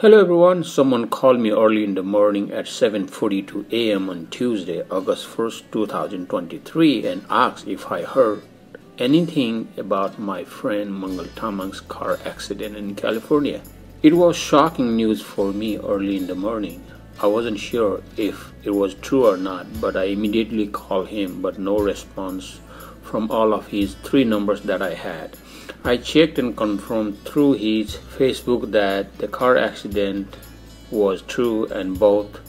Hello everyone. Someone called me early in the morning at 7:42 a.m. on Tuesday, August 1st, 2023 and asked if I heard anything about my friend Mangal Tamang's car accident in California. It was shocking news for me early in the morning. I wasn't sure if it was true or not, but I immediately called him but no response from all of his three numbers that I had. I checked and confirmed through his Facebook that the car accident was true and both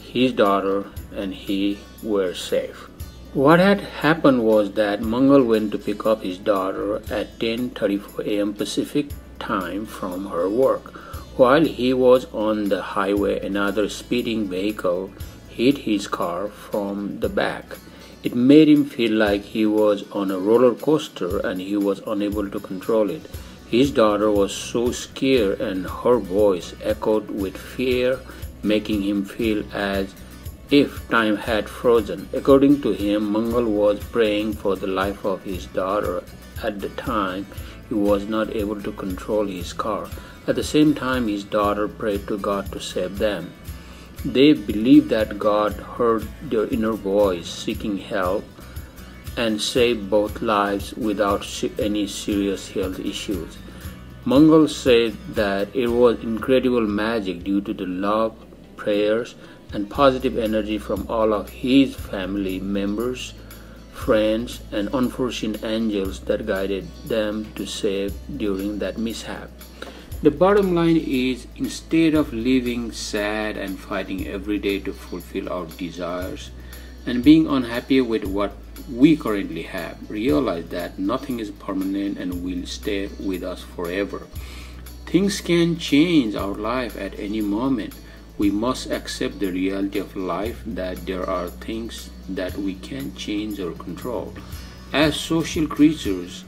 his daughter and he were safe. What had happened was that Mangal went to pick up his daughter at 10:34 a.m. Pacific time from her work. While he was on the highway, another speeding vehicle hit his car from the back. It made him feel like he was on a roller coaster and he was unable to control it. His daughter was so scared and her voice echoed with fear, making him feel as if time had frozen. According to him, Mangal was praying for the life of his daughter. At the time, he was not able to control his car. At the same time, his daughter prayed to God to save them. They believe that God heard their inner voice seeking help and saved both lives without any serious health issues. Mangal said that it was incredible magic due to the love, prayers, and positive energy from all of his family members, friends, and unforeseen angels that guided them to save during that mishap. The bottom line is instead of living sad and fighting every day to fulfill our desires and being unhappy with what we currently have, realize that nothing is permanent and will stay with us forever. Things can change our life at any moment. We must accept the reality of life that there are things that we can't change or control. As social creatures,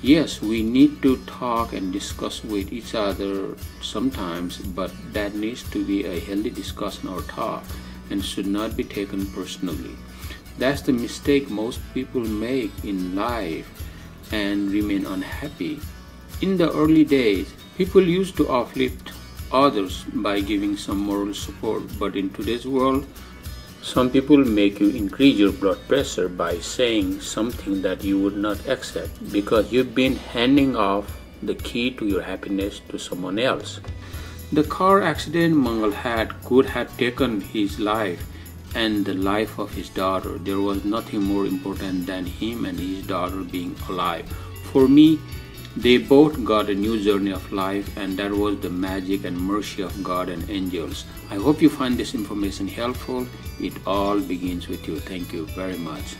Yes, we need to talk and discuss with each other sometimes, but that needs to be a healthy discussion or talk and should not be taken personally. That's the mistake most people make in life and remain unhappy. In the early days, people used to uplift others by giving some moral support, but in today's world, some people make you increase your blood pressure by saying something that you would not accept because you've been handing off the key to your happiness to someone else. The car accident Mangal had could have taken his life and the life of his daughter. There was nothing more important than him and his daughter being alive. For me, they both got a new journey of life, and that was the magic and mercy of God and angels. I hope you find this information helpful. It all begins with you. Thank you very much.